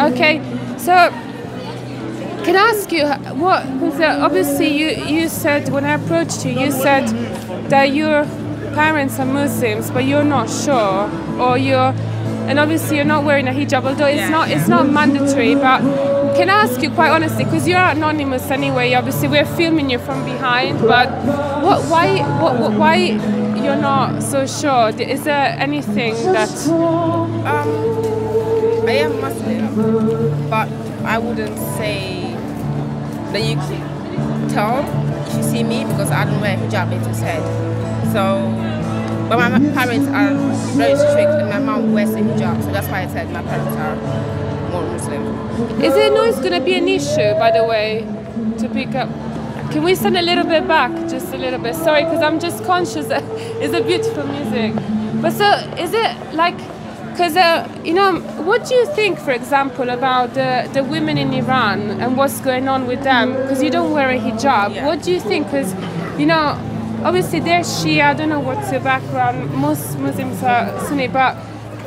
Okay, so can I ask you what? Because obviously you you said when I approached you, you said that your parents are Muslims, but you're not sure, or you're, and obviously you're not wearing a hijab, although it's Yeah, not yeah. it's not mandatory. But can I ask you quite honestly, because you're anonymous anyway. Obviously we're filming you from behind, but what? Why? What? what why? You're not so sure. Is there anything that? Um, I am Muslim, but I wouldn't say that you can tell if you see me because I don't wear hijab instead. So, but my parents are very strict and my mom wears a hijab, so that's why I said my parents are more Muslim. Is it always going to be an issue, by the way, to pick up? Can we stand a little bit back, just a little bit? Sorry, because I'm just conscious that it's a beautiful music. But so, is it like, because, uh, you know, what do you think, for example, about the, the women in Iran and what's going on with them? Because you don't wear a hijab. Yeah. What do you think? Because, you know, obviously they're Shia, I don't know what's your background, most Muslims are Sunni, but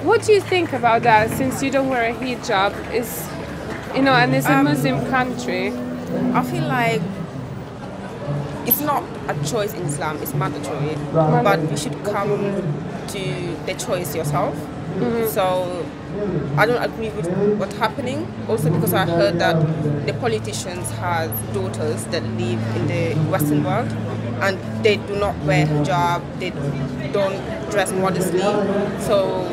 what do you think about that since you don't wear a hijab? Is you know, and it's a Um, Muslim country. I feel like it's not a choice in Islam, it's mandatory. But you should come to the choice yourself. So I don't agree with what's happening. Also because I heard that the politicians have daughters that live in the Western world and they do not wear hijab, they don't dress modestly. So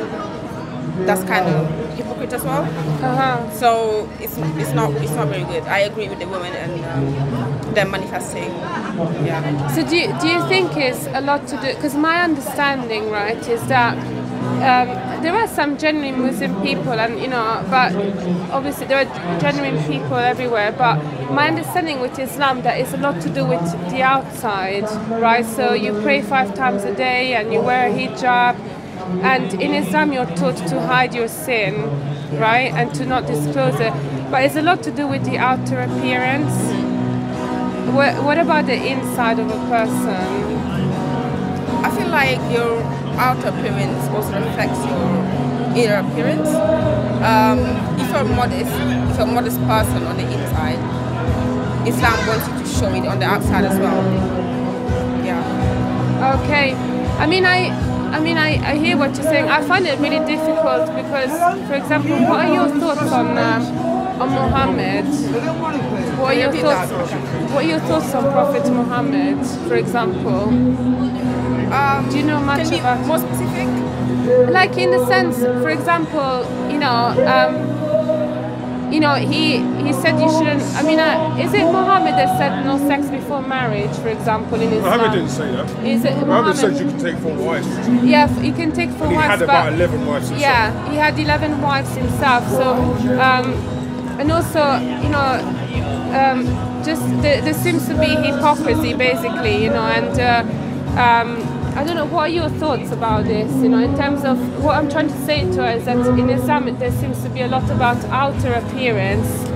that's kind of hypocrite as well. Uh-huh. So it's it's not it's not very good. I agree with the women and um, them manifesting. Yeah. So do you, do you think it's a lot to do? Because my understanding, right, is that um, there are some genuine Muslim people, and you know, but obviously there are genuine people everywhere. But my understanding with Islam that it's a lot to do with the outside, right? So you pray five times a day and you wear a hijab, and in Islam you're taught to hide your sin, right, and to not disclose it. But it's a lot to do with the outer appearance. What, what about the inside of a person? I feel like your outer appearance also reflects your inner appearance. Um, if you're modest, if you're a modest person on the inside, Islam wants you to show it on the outside as well. Yeah. Okay, I mean, I, I mean, I, I hear what you're saying. I find it really difficult because, for example, what are your thoughts on um, on Muhammad? What are your thoughts? What are your thoughts on Prophet Muhammad, for example? Um, Do you know much can about- more specific? Like in the sense, for example, you know. Um, you know, he he said you shouldn't. I mean, uh, is it Muhammad that said no sex before marriage, for example, in Islam? Muhammad didn't say that. Is it Muhammad said you can take four wives. Yeah, f- you can take four And he wives. had but- about 11 wives himself. Yeah, he had 11 wives himself. So, um, and also, you know, um, just there, there seems to be hypocrisy, basically, you know, and uh, um, I don't know. What are your thoughts about this? You know, in terms of what I'm trying to say to her is that in Islam there seems to be a lot about outer appearance.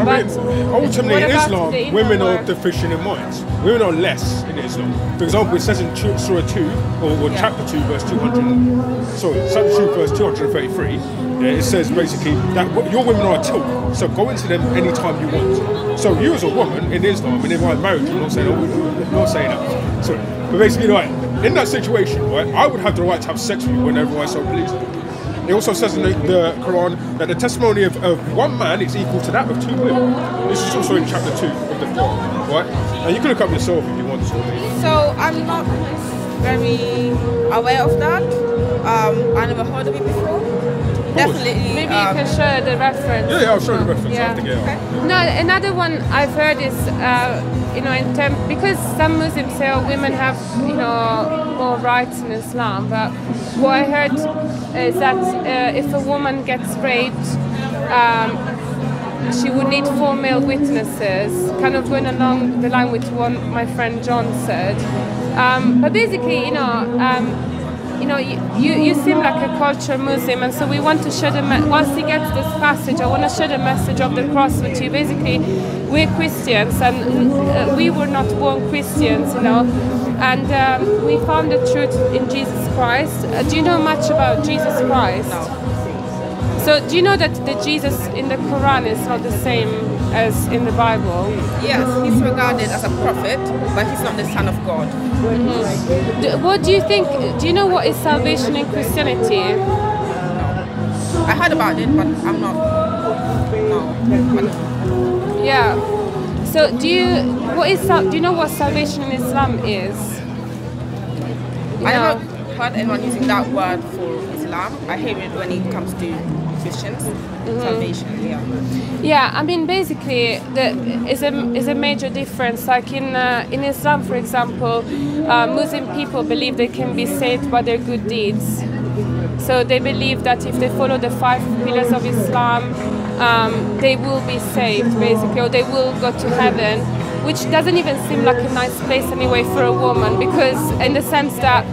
I But mean, ultimately, in Islam, women are work? deficient in minds. Women are less in Islam. For example, it says in Surah 2, or, or Yeah. chapter 2, verse 200, sorry, chapter 2, verse 233, yeah, it says basically that your women are a tilth, so go into them anytime you want. So you as a woman in Islam, and if I'm married, I'm not saying, I'm not saying that, sorry, but basically, like, in that situation, right, I would have the right to have sex with you whenever I so please. It also says in the, the Quran that the testimony of, of one man is equal to that of two women. This is also in chapter 2 of the Quran, right? And you can look up yourself if you want to. So I'm not very aware of that. Um, I never heard of it before. Definitely. Maybe um, you can show the reference. Yeah, yeah, I'll show the reference. Yeah. I have to get it out. No, another one I've heard is, uh, you know, in term because some Muslims say oh, women have, you know, more rights in Islam. But what I heard is that uh, if a woman gets raped, um, she would need four male witnesses, kind of going along the line with what my friend John said. Um, but basically, you know. Um, you know, you, you, you seem like a cultural Muslim, and so we want to share the me- once he gets this passage, I want to share the message of the cross with you. Basically, we're Christians, and uh, we were not born Christians, you know, and um, we found the truth in Jesus Christ. Uh, do you know much about Jesus Christ? No. So do you know that the Jesus in the Quran is not the same as in the Bible? Yes, he's regarded as a prophet, but he's not the son of God. Do, what do you think? Do you know what is salvation in Christianity? I heard about it, but I'm not. No. Yeah. So do you what is do you know what salvation in Islam is? You I know? never heard anyone using that word for Islam. I hear it when it comes to Christians. Salvation, yeah. Yeah, I mean, basically, is a is a major difference. Like in uh, in Islam, for example, uh, Muslim people believe they can be saved by their good deeds. So they believe that if they follow the five pillars of Islam, um, they will be saved, basically, or they will go to heaven. Which doesn't even seem like a nice place anyway for a woman, because in the sense that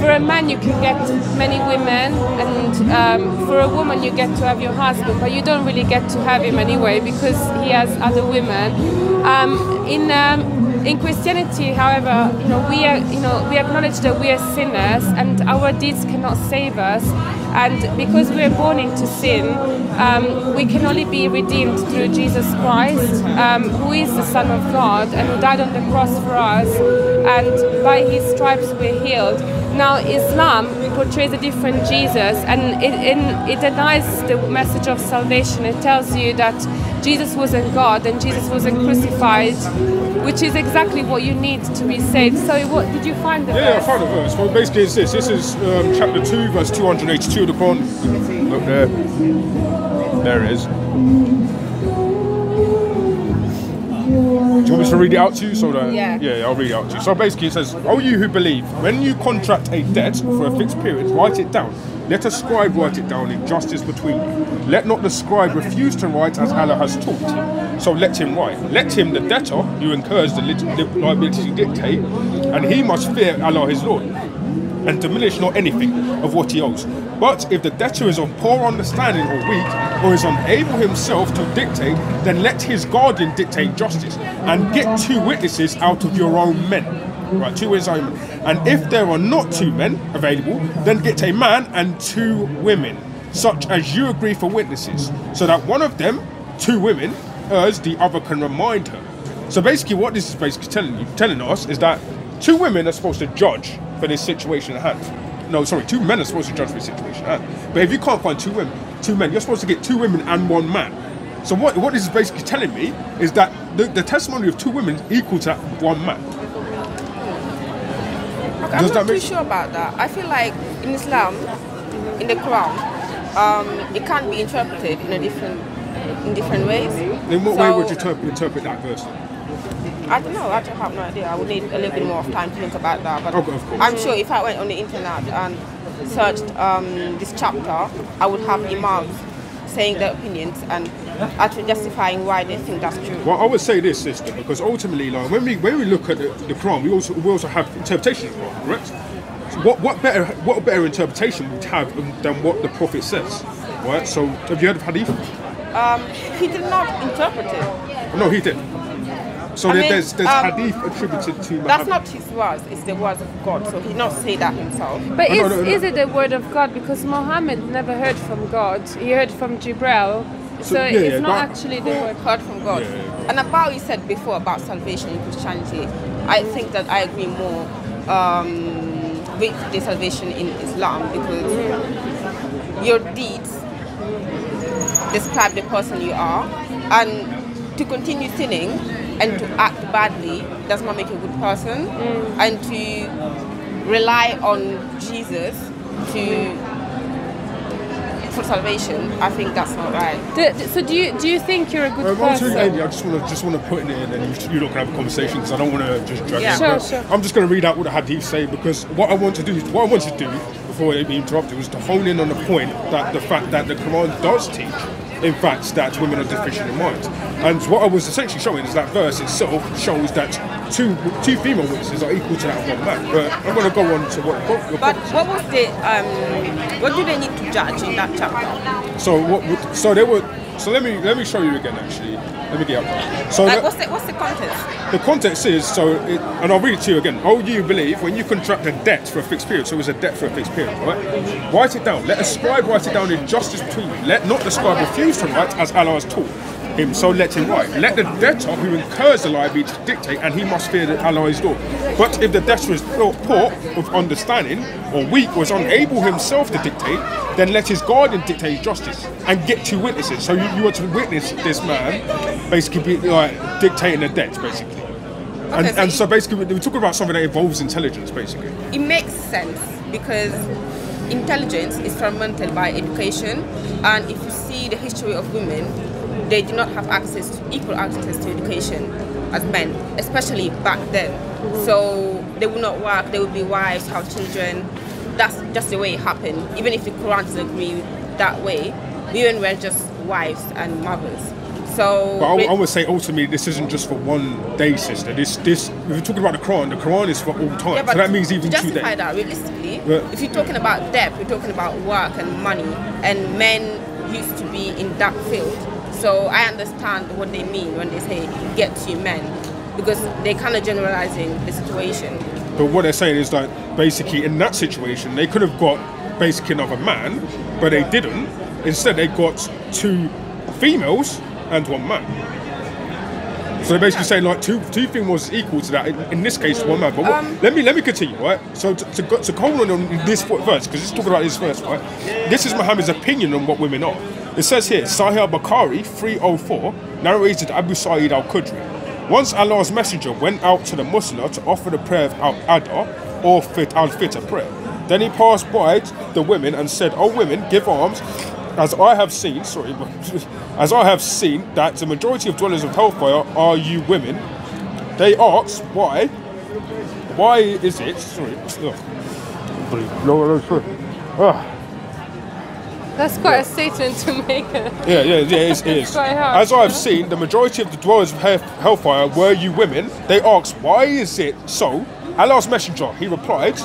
for a man you can get many women, and um, for a woman you get to have your husband, but you don't really get to have him anyway because he has other women. Um, in um, in Christianity, however, you know we are you know we acknowledge that we are sinners and our deeds cannot save us, and because we are born into sin, um, we can only be redeemed through Jesus Christ, um, who is the Son of God and who died on the cross for us, and by His stripes we're healed. Now, Islam portrays a different Jesus, and it, it, it denies the message of salvation. It tells you that Jesus wasn't God and Jesus wasn't crucified, which is exactly what you need to be saved. So, what did you find the Yeah, yeah, I verse? found a verse. Well, basically, it's this. This is um, chapter 2, verse 282 of the Quran. Look there. There it is. Do you want me to read it out to you? So that, Yeah. yeah, I'll read it out to you. So basically, it says, "O you who believe, when you contract a debt for a fixed period, write it down. Let a scribe write it down in justice between you. Let not the scribe refuse to write as Allah has taught him. So let him write. Let him, the debtor, who incurs the lit- li- liability, dictate, and he must fear Allah his Lord." and diminish not anything of what he owes. But if the debtor is of poor understanding or weak, or is unable himself to dictate, then let his guardian dictate justice, and get two witnesses out of your own men. Right, two your men. And if there are not two men available, then get a man and two women, such as you agree for witnesses, so that one of them, two women, as the other can remind her. So basically, what this is basically telling you, telling us, is that two women are supposed to judge for this situation at hand. No, sorry, two men are supposed to judge for this situation at hand. But if you can't find two women, two men, you're supposed to get two women and one man. So what what this is basically telling me is that the, the testimony of two women is equal to one man. Okay, I'm Does not too sure about that. I feel like in Islam, in the Quran, um, it can be interpreted in a different in different ways. In what way would you interpret, interpret that verse? I don't know. I don't have no idea. I would need a little bit more of time to think about that. But Okay. I'm sure if I went on the internet and searched um, this chapter, I would have imams saying their opinions and actually justifying why they think that's true. Well, I would say this, sister, because ultimately, like when we when we look at the, the Quran, we also we also have interpretation of the Quran, correct? So what what better what better interpretation would have than what the Prophet says, right? So have you heard of Hadith? Um, he did not interpret it. No, he did. So I mean, there's there's um, Hadith attributed to That's not his words. It's the words of God. So he not say that himself. But is, no, no, no. is it the word of God? Because Muhammad never heard from God. He heard from Jibril. So, yeah, it's yeah, not that- actually the word. heard from God. Yeah, yeah. And about what you said before about salvation in Christianity, I think that I agree more um, with the salvation in Islam because your deeds describe the person you are, and to continue sinning and to act badly does not make you a good person, and to rely on Jesus to for salvation, I think that's not right. The- the- so do you do you think you're a good Um, I'm person? Andy, I just want to just want to put it in, and you, you're not going to have a conversation because I don't want to just drag Yeah. it. Sure, sure. I'm just going to read out what the Hadith say because what I want to do, what I want to do before it be interrupted, was to hone in on the point that the fact that the Quran does teach, in fact, that women are deficient in mind. And what I was essentially showing is that verse itself shows that two two female witnesses are equal to that of one man. But I'm going to go on to what your But what was the um, what do they need to judge in that chapter? So what? So they were. So let me let me show you again. Actually, Let me get up. So Like, the, what's the what's the context? the context is so, it, and I'll read it to you again. Oh, you believe when you contract a debt for a fixed period, so it was a debt for a fixed period, right? Write it down. Let a scribe write it down in justice between you. Let not the scribe refuse to write as Allah has taught him, so let him write. Let the debtor who incurs the liability dictate, and he must fear that Allah is Lord. But if the debtor is poor poor with understanding or weak, was unable himself to dictate, then let his guardian dictate justice and get two witnesses. So you, you want to witness this man basically be like dictating the debt, basically. And, Okay, so and so basically, we're talking about something that involves intelligence, basically. It makes sense because intelligence is fermented by education, and if you see the history of women, they do not have access to equal access to education as men, especially back then. So they would not work. They would be wives, have children. That's just the way it happened. Even if the Quran doesn't agree that way, women were just wives and mothers. So But I, I would say ultimately, this isn't just for one day, sister. This, this, if you're talking about the Quran, the Quran is for all time. Yeah, so that means even to justify days. that realistically, Yeah. if you're talking about debt, we're talking about work and money, and men used to be in that field. So I understand what they mean when they say get to men, because they're kind of generalizing the situation. But what they're saying is that basically in that situation, they could have got basically another man, but they didn't. Instead, they got two females and one man. So they're basically saying like two two females equal to that. In, in this case, one man. But what, Um, let me let me continue, right? So to, to, go, to go on on this verse because it's talking about this verse, right? This is Muhammad's opinion on what women are. It says here, Sahih Bukhari 304, narrated Abu Sa'id al-Khudri. Once Allah's messenger went out to the Muslim to offer the prayer of al Adha or fit al Fitr prayer. Then he passed by the women and said, "O women, give alms." As I have seen, sorry, as I have seen that the majority of dwellers of hellfire are you women, they asked why. Why is it? Sorry. ugh. That's quite a statement to make. Yeah, yeah, yeah, it is. It is. As I have seen, the majority of the dwellers of hellfire were you women. They asked, why is it so? Allah's messenger, he replied,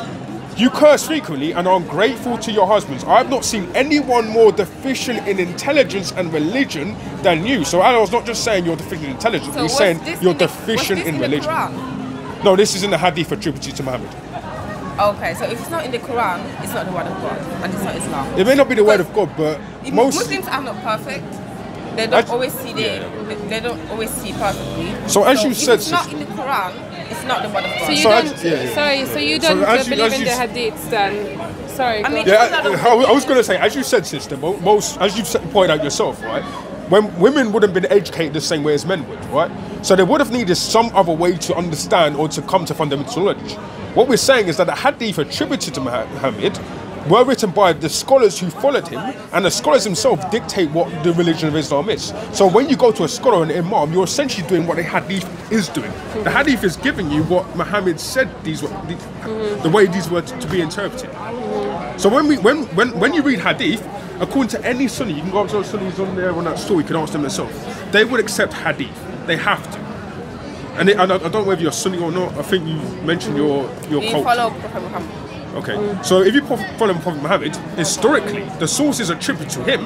you curse frequently and are ungrateful to your husbands. I have not seen anyone more deficient in intelligence and religion than you. So Allah was not just saying you're deficient in intelligence, So he's saying you're in deficient this in religion. Quran? No, this is in the hadith attributed to Muhammad. Okay, so if it's not in the Quran, it's not the word of God, and it's not Islam. It may not be the word of God, but most. Muslims are not perfect. They don't That's- always see the, they don't always see perfectly. So as you if said, it's not in the Quran, it's not the word of God. so you So don't. as- yeah, yeah. Sorry, so you don't as uh, you- believe in you the hadiths then? Sorry. I mean- Yeah, I, I was going to say, as you said, sister, most, as you said- pointed out yourself, right? When women wouldn't have been educated the same way as men would, right? So they would have needed some other way to understand or to come to fundamental knowledge. What we're saying is that the hadith attributed to Muhammad were written by the scholars who followed him, and the scholars themselves dictate what the religion of Islam is. So when you go to a scholar and an imam, you're essentially doing what the hadith is doing. The hadith is giving you what Muhammad said these were, the, way these were to be interpreted. So when we when when when you read hadith, according to any Sunni, you can go up to the Sunnis on there on that store, you can ask them themselves. They would accept hadith. They have to. And, it, and I, I don't know whether you're Sunni or not. I think you mentioned your your we cult. follow Prophet Muhammad. Okay. So if you follow Prophet Muhammad, historically, the sources attributed to him,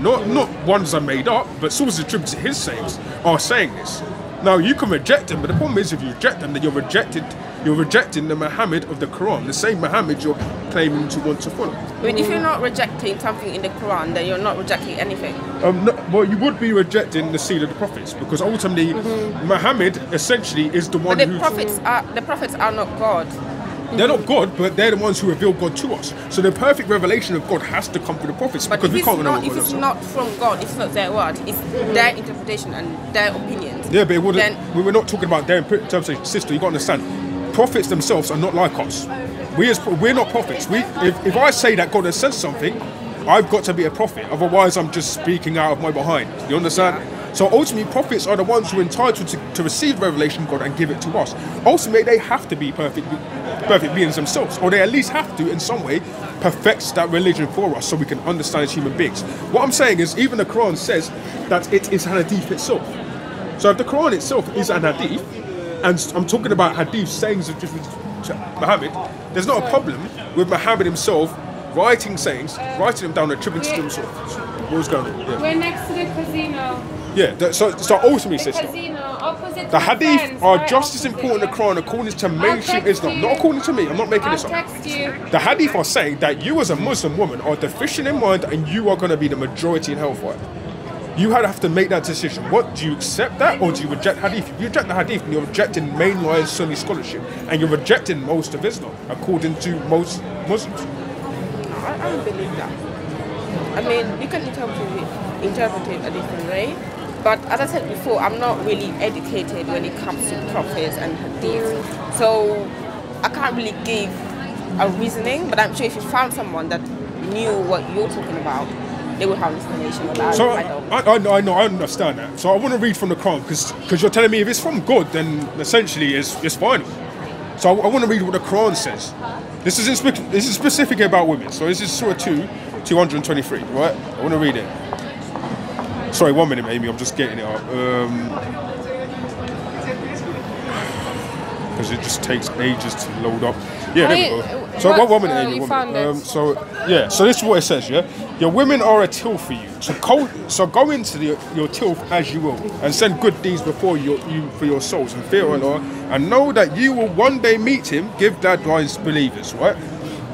not not ones are made up, but sources attributed to his sayings, are saying this. Now you can reject them, but the problem is if you reject them, then you're rejected. You're rejecting the Muhammad of the Quran, the same Muhammad you're claiming to want to follow. I mean, if you're not rejecting something in the Quran, then you're not rejecting anything. Um, no, well, you would be rejecting the seed of the prophets because ultimately, Muhammad essentially is the one But the who prophets are the prophets are not God. they're not God, but they're the ones who reveal God to us. So the perfect revelation of God has to come through the prophets But because we can't know not, what if it's not from God, it's not their word, it's their interpretation and their opinions. Yeah, but it wouldn't. Then we were not talking about their interpretation, sister. You got to understand. Prophets themselves are not like us. We as we're not prophets. We if, if I say that God has said something, I've got to be a prophet. Otherwise, I'm just speaking out of my behind. You understand? So ultimately, prophets are the ones who are entitled to, to receive revelation God and give it to us. Ultimately, they have to be perfect, perfect beings themselves, or they at least have to, in some way, perfect that religion for us, so we can understand as human beings. What I'm saying is, even the Quran says that it is an hadith itself. So if the Quran itself is an hadith, and I'm talking about hadith sayings of just Muhammad, there's not a problem with Muhammad himself writing sayings, writing them down, attributing to himself. What was going on? Yeah. We're next to the casino. Yeah. that- So, so ultimately, sister, opposite the hadith friends, are right? just as important in the. Quran according to mainstream Islam, you. not according to me. I'm not making I'll this up. you. The hadith are saying that you as a Muslim woman are deficient in mind and you are going to be the majority in hellfire. You have to make that decision. What do you accept that or do you reject hadith? If you reject the hadith, then you're rejecting mainline Sunni scholarship and you're rejecting most of Islam, according to most Muslims. I, I don't believe that. I mean, you can interpret it, interpret it a different way. But as I said before, I'm not really educated when it comes to prophets and hadith. So I can't really give a reasoning, but I'm sure if you found someone that knew what you're talking about, they would have an explanation about So it. I I, don't. I, I know, I know, I understand that. So I want to read from the Quran because you're telling me if it's from God, then essentially it's, it's final. So I, I want to read what the Quran says. This is in, spe- this is specific about women. So this is Surah 2, 223, right? I want to read it. Sorry, one minute, Amy. I'm just getting it up. Um, because it just takes ages to load up. Yeah, there we go. So what- one, one minute, Amy. you one minute. Um, so yeah, so this is what it says. Yeah, your women are a till for you. So go, so go into the, your tilth as you will, and send good deeds before your, you for your souls, and fear Allah, and know that you will one day meet Him. Give that believers. Right.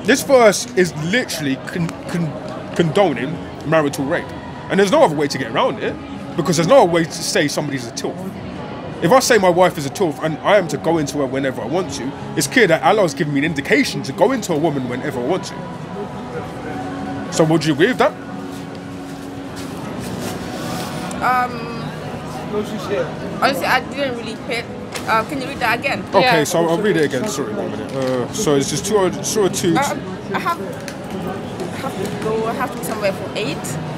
This verse is literally con, con, condoning marital rape, and there's no other way to get around it, because there's no other way to say somebody's a tilth. If I say my wife is a tilth and I am to go into her whenever I want to, it's clear that Allah has given me an indication to go into a woman whenever I want to. So would you agree with that? Honestly, I didn't really pay. Uh, can you read that again? Okay, Yeah. so I'll read it again. Sorry, one minute. Uh, so it's just Surah, Surah 2. Um, I have, I have to go. I have to be somewhere for eight.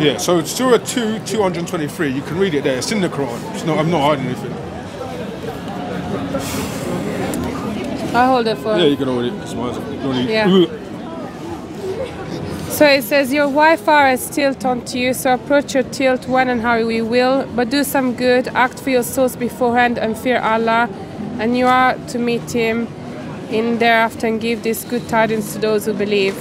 Yeah, so it's Surah 2, 223. You can read it there. It's in the Quran. It's not, I'm not hiding anything. I hold it for. Yeah, you can already. It's mine. You don't need- Yeah. So it says, Your wife are as tilth unto you, so approach your tilth when and how you will, but do some good, act for your souls beforehand, and fear Allah, and you are to meet Him in thereafter and give these good tidings to those who believe.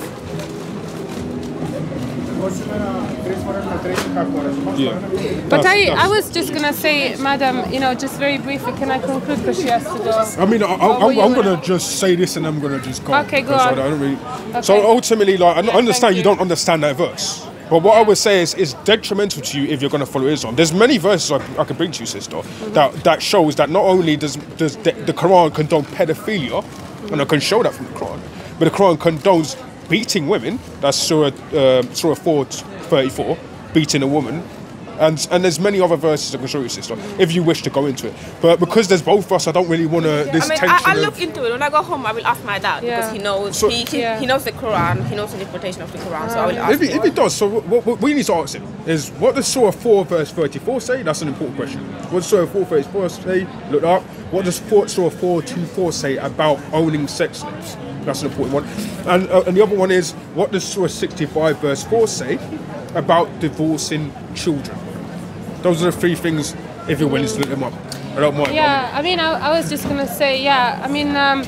Yeah. But I, I was just gonna say, Madam, you know, just very briefly, can I conclude because she has to go? I mean, I, I, I, I'm gonna- gonna just say this and I'm gonna just go. Okay, go I on. don't really- Okay. So ultimately, like, I Yeah, understand you you. don't understand that verse. But what I would say is, is detrimental to you if you're going to follow Islam. There's many verses I, I can bring to you, sister, Mm-hmm. that, that shows that not only does, does the, the Quran condone pedophilia, and I can show that from the Quran, but the Quran condones beating women. That's Surah, uh, Surah 4, 34, beating a woman. And, and there's many other verses I can show you, sister, if you wish to go into it. But because there's both of us, I don't really want to. This I mean, tension I, I of- look into it. When I go home, I will ask my dad Yeah. because he knows So- he, he, Yeah. he knows the Quran. He knows the interpretation of the Quran. So I will ask If he, him. if he does, so what, what we need to ask him is what does Surah 4 verse 34 say? That's an important question. What does Surah 4 verse 34 say? Look up. What does 4, Surah 4 2 4 say about owning sex slaves? That's an important one. And, uh, and the other one is what does Surah 65 verse 4 say about divorcing children? Those are the three things if you're willing to look them up. I don't mind. Yeah, I mean, I, I was just gonna say, yeah, I mean, um,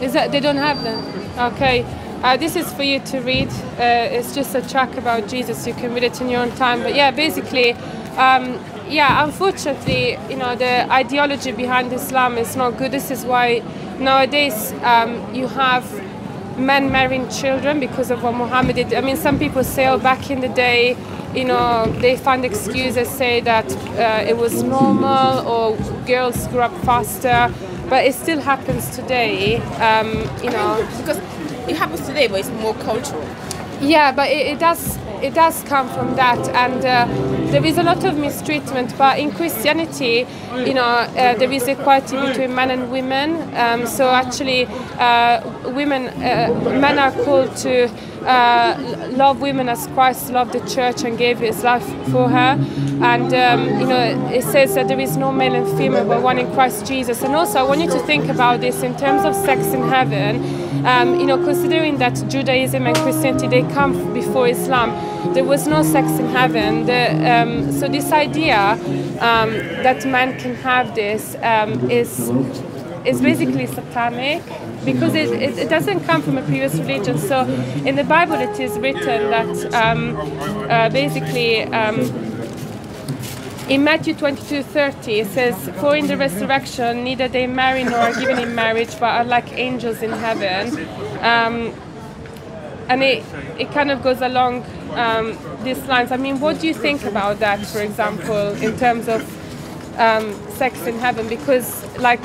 is that they don't have them? Okay, uh, this is for you to read. Uh, it's just a track about Jesus. You can read it in your own time. But yeah, basically, um, yeah, unfortunately, you know, the ideology behind Islam is not good. This is why nowadays um, you have men marrying children because of what Muhammad did. I mean, some people say, oh, back in the day, you know, they find excuses, say that uh, it was normal or girls grew up faster, but it still happens today. Um, you know, because it happens today, but it's more cultural. yeah, but it, it does it does come from that, and uh, there is a lot of mistreatment. But in Christianity, you know, uh, there is equality between men and women. Um, so actually, uh, women, uh, men are called to uh, love women as Christ loved the church and gave His life for her. And um, you know, it says that there is no male and female, but one in Christ Jesus. And also, I want you to think about this in terms of sex in heaven. Um, you know, considering that Judaism and Christianity they come before Islam, there was no sex in heaven. The, um, so this idea um, that man can have this um, is is basically satanic because it, it, it doesn't come from a previous religion. So in the Bible, it is written that um, uh, basically. Um, in Matthew 22 30, it says, For in the resurrection, neither they marry nor are given in marriage, but are like angels in heaven. Um, and it, it kind of goes along um, these lines. I mean, what do you think about that, for example, in terms of um, sex in heaven? Because, like,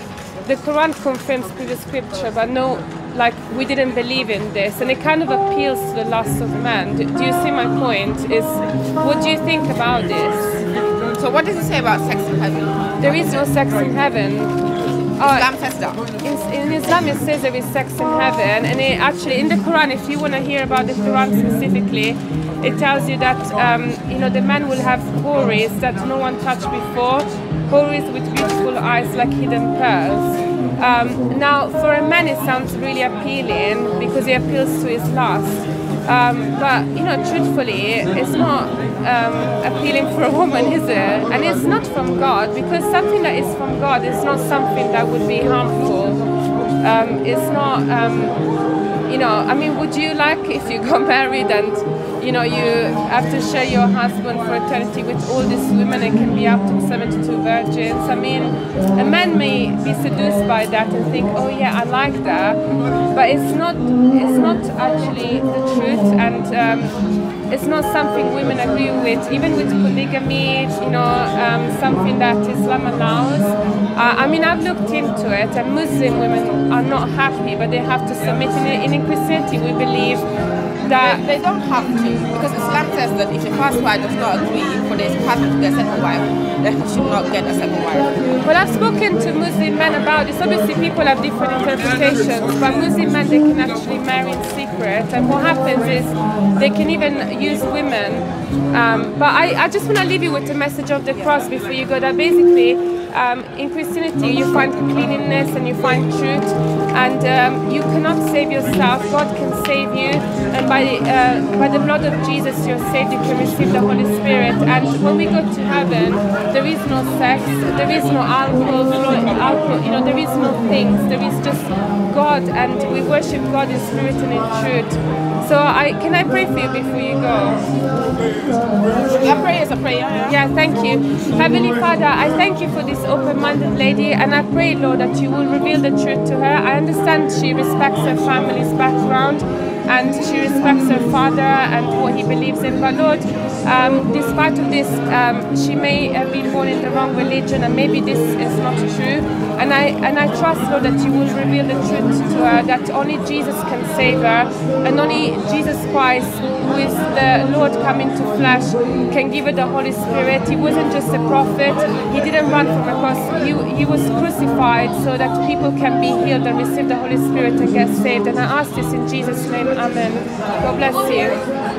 the Quran confirms the scripture, but no, like, we didn't believe in this. And it kind of appeals to the lust of man. Do, do you see my point? Is What do you think about this? So what does it say about sex in heaven? There is no sex in heaven. Uh, Islam says that. in, in Islam, it says there is sex in heaven, and it actually in the Quran, if you want to hear about the Quran specifically, it tells you that um, you know the man will have houris that no one touched before, houris with beautiful eyes like hidden pearls. Um, now, for a man, it sounds really appealing because it appeals to his lust. Um, but you know, truthfully, it's not um, appealing for a woman, is it? And it's not from God because something that is from God is not something that would be harmful. Um, it's not, um, you know. I mean, would you like if you got married and you know you have to share your husband for eternity with all these women? It can be up to 72 virgins. I mean, a man may be seduced by that and think, oh yeah, I like that, but it's not. It's not actually the truth and. Um, it's not something women agree with, even with polygamy, you know, um, something that Islam allows. Uh, I mean, I've looked into it, and Muslim women are not happy, but they have to submit. In, in Christianity, we believe that They, don't have to because Islam says that if your first wife does not agree for this husband to get a second wife, then he should not get a second wife. Well, I've spoken to Muslim men about this. Obviously, people have different interpretations, but Muslim men they can actually marry in secret, and what happens is they can even use women. Um, but I, I just want to leave you with the message of the cross before you go. That basically, um, in Christianity, you find cleanliness and you find truth, and um, you cannot save yourself. God can save you, and by uh, by the blood of Jesus, you're saved. You can receive the Holy Spirit, and when we go to heaven, there is no sex, there is no alcohol, flo- alcohol. You know, there is no things. There is just God, and we worship God in spirit and in truth. So, I can I pray for you before you go? Your prayer is a prayer. Yeah? Yeah, thank you. Heavenly Father, I thank you for this open minded lady, and I pray, Lord, that you will reveal the truth to her. I understand she respects her family's background and she respects her father and what he believes in. But, Lord, um, despite of this, um, she may have been born in the wrong religion, and maybe this is not true. And I and I trust, Lord, that you will reveal the truth to her, that only Jesus can save her, and only Jesus Christ, is the Lord come to flesh, can give her the Holy Spirit. He wasn't just a prophet, he didn't run from a cross, he, he was crucified so that people can be healed and receive the Holy Spirit and get saved. And I ask this in Jesus' name, Amen. God bless you.